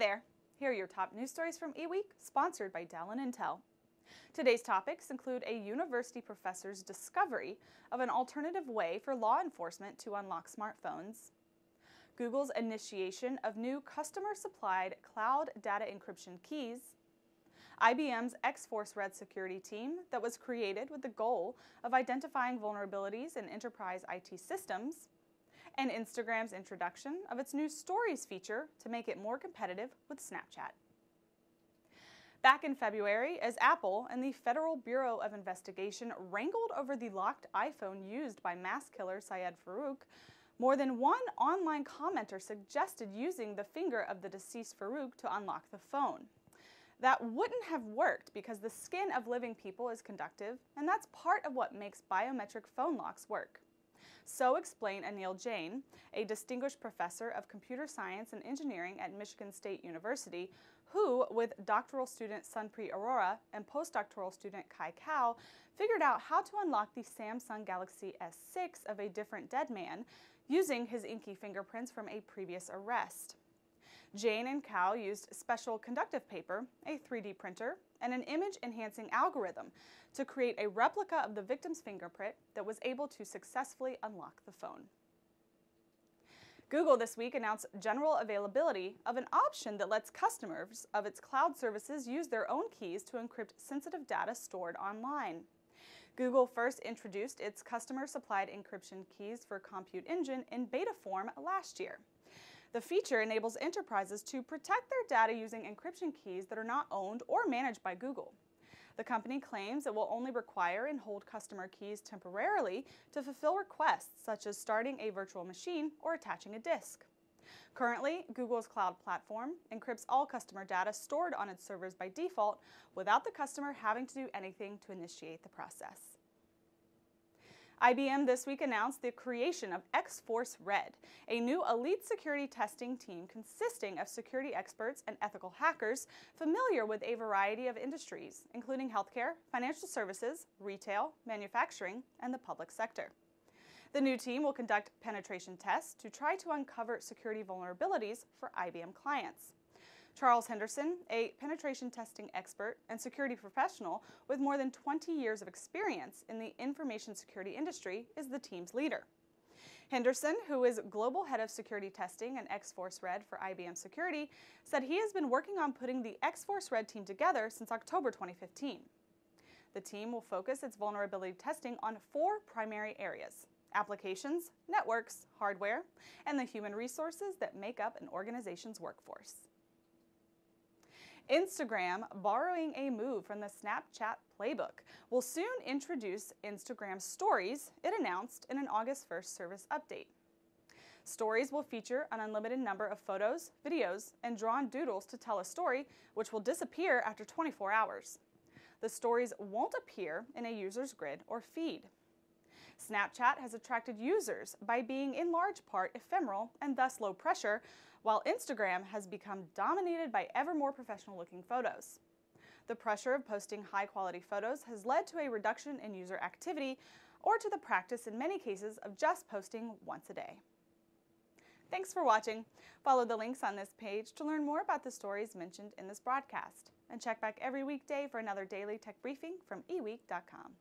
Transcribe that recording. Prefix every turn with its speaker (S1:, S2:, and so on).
S1: there! Here are your top news stories from eWeek, sponsored by Dell and Intel. Today's topics include a university professor's discovery of an alternative way for law enforcement to unlock smartphones, Google's initiation of new customer-supplied cloud data encryption keys, IBM's X-Force Red security team that was created with the goal of identifying vulnerabilities in enterprise IT systems, and Instagram's introduction of its new Stories feature to make it more competitive with Snapchat. Back in February, as Apple and the Federal Bureau of Investigation wrangled over the locked iPhone used by mass killer Syed Farook, more than one online commenter suggested using the finger of the deceased Farook to unlock the phone. That wouldn't have worked because the skin of living people is conductive, and that's part of what makes biometric phone locks work. So explained Anil Jain, a distinguished professor of computer science and engineering at Michigan State University, who, with doctoral student Sunpreet Arora and postdoctoral student Kai Cao, figured out how to unlock the Samsung Galaxy S6 of a different dead man using his inky fingerprints from a previous arrest. Jain and Cao used special conductive paper, a 3D printer, and an image-enhancing algorithm to create a replica of the victim's fingerprint that was able to successfully unlock the phone. Google this week announced general availability of an option that lets customers of its cloud services use their own keys to encrypt sensitive data stored online. Google first introduced its customer-supplied encryption keys for Compute Engine in beta form last year. The feature enables enterprises to protect their data using encryption keys that are not owned or managed by Google. The company claims it will only require and hold customer keys temporarily to fulfill requests such as starting a virtual machine or attaching a disk. Currently, Google's cloud platform encrypts all customer data stored on its servers by default without the customer having to do anything to initiate the process. IBM this week announced the creation of X-Force Red, a new elite security testing team consisting of security experts and ethical hackers familiar with a variety of industries, including healthcare, financial services, retail, manufacturing, and the public sector. The new team will conduct penetration tests to try to uncover security vulnerabilities for IBM clients. Charles Henderson, a penetration testing expert and security professional with more than 20 years of experience in the information security industry, is the team's leader. Henderson, who is global head of security testing and X-Force Red for IBM Security, said he has been working on putting the X-Force Red team together since October 2015. The team will focus its vulnerability testing on four primary areas applications, networks, hardware, and the human resources that make up an organization's workforce. Instagram, borrowing a move from the Snapchat playbook, will soon introduce Instagram Stories, it announced in an August 1st service update. Stories will feature an unlimited number of photos, videos, and drawn doodles to tell a story, which will disappear after 24 hours. The stories won't appear in a user's grid or feed. Snapchat has attracted users by being in large part ephemeral and thus low pressure, while Instagram has become dominated by ever more professional looking photos. The pressure of posting high quality photos has led to a reduction in user activity or to the practice in many cases of just posting once a day. Thanks for watching. Follow the links on this page to learn more about the stories mentioned in this broadcast. And check back every weekday for another daily tech briefing from eweek.com.